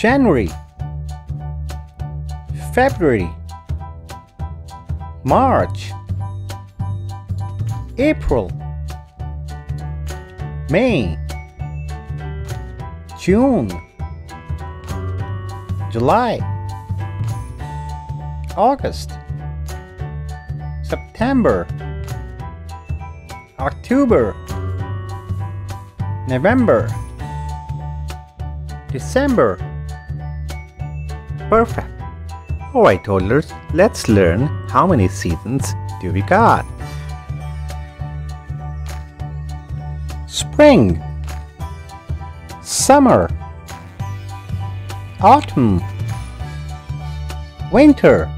January February March April May June July August September October November December Perfect. Alright toddlers, let's learn how many seasons do we got. Spring Summer Autumn Winter